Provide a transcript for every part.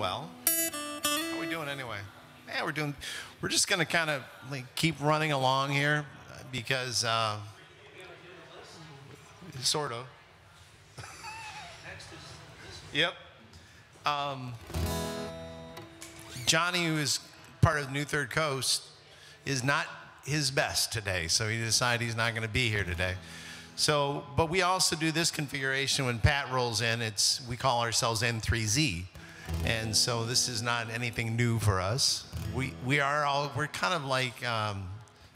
well. How are we doing anyway? Yeah, we're doing. We're just gonna kind of like keep running along here because, uh, sort of. yep. Um, Johnny, who is part of New Third Coast, is not his best today, so he decided he's not going to be here today. So, but we also do this configuration when Pat rolls in. It's we call ourselves N3C, and so this is not anything new for us. We we are all we're kind of like um,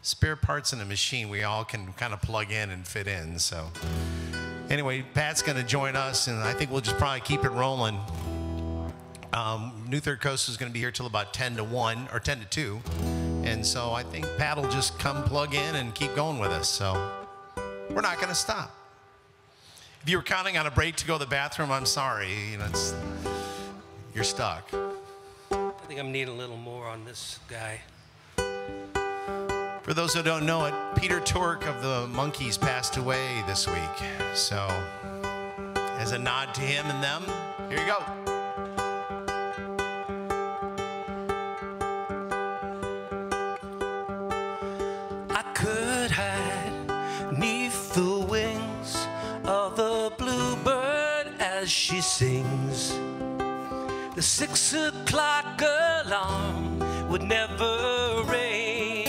spare parts in a machine. We all can kind of plug in and fit in. So, anyway, Pat's going to join us, and I think we'll just probably keep it rolling. Um, New Third Coast is going to be here till about 10 to 1 or 10 to 2. And so I think Pat will just come plug in and keep going with us. So we're not going to stop. If you were counting on a break to go to the bathroom, I'm sorry. You know, it's, you're stuck. I think I'm needing a little more on this guy. For those who don't know it, Peter Tork of the Monkees passed away this week. So, as a nod to him and them, here you go. I could hide the wings of the bluebird as she sings. The six o'clock alarm would never ring,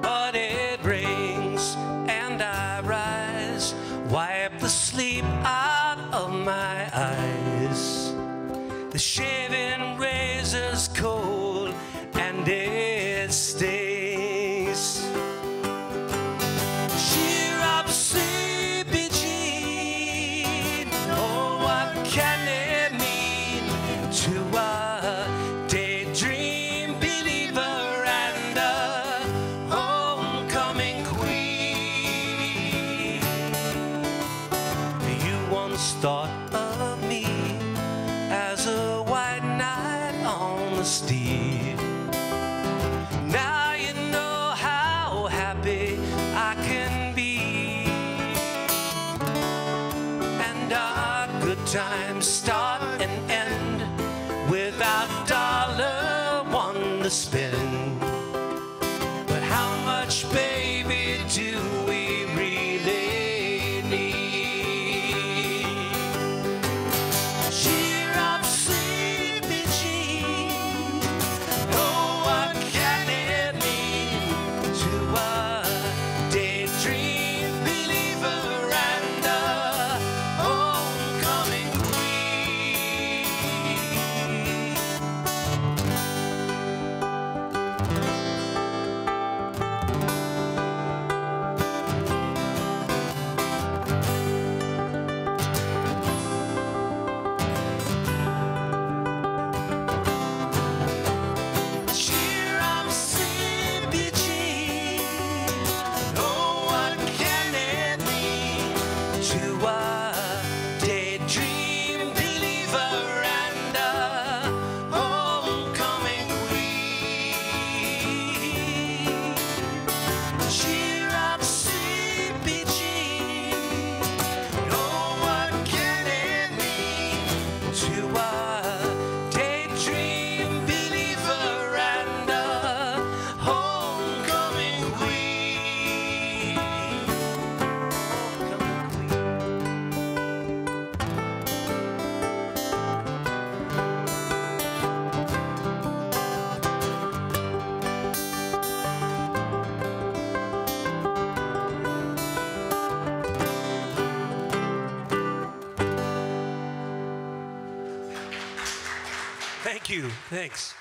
but it rings and I rise, wipe the sleep out of my eyes. The shaving razor's cold and it stays. Cheer up, sleepy Jean. Oh, what can to a daydream believer and a homecoming queen? You once thought of me as a white knight on the steed. Now you know how happy I can be. And our good times start and end without dollar one to spend. Thank you. Thanks.